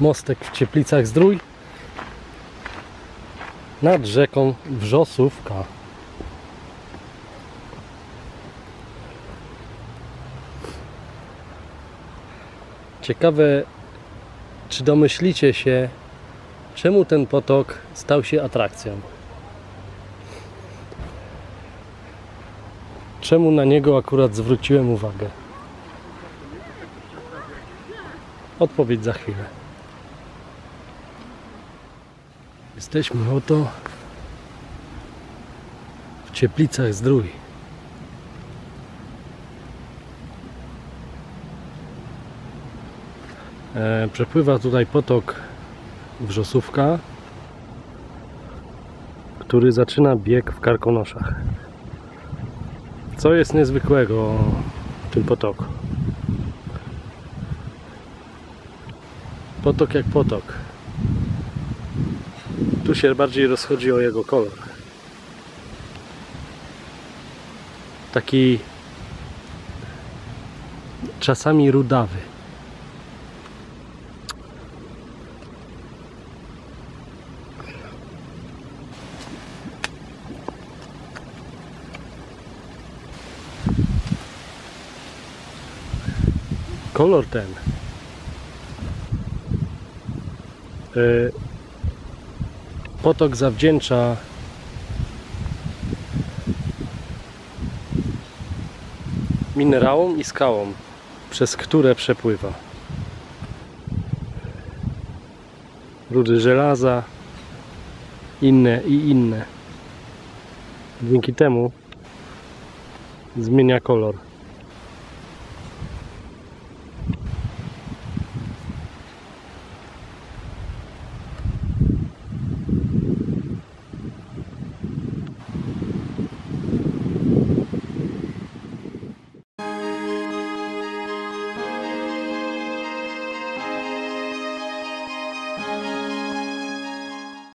mostek w Cieplicach Zdrój nad rzeką Wrzosówka. Ciekawe, czy domyślicie się, czemu ten potok stał się atrakcją? Czemu na niego akurat zwróciłem uwagę? Odpowiedź za chwilę. Jesteśmy oto w Cieplicach Zdrój. E, przepływa tutaj potok Wrzosówka, który zaczyna bieg w Karkonoszach. Co jest niezwykłego w tym potoku? Potok jak potok. Tu się bardziej rozchodzi o jego kolor. Taki czasami rudawy. Kolor ten y, potok zawdzięcza minerałom i skałom, przez które przepływa. Rudy żelaza, inne i inne. Dzięki temu zmienia kolor.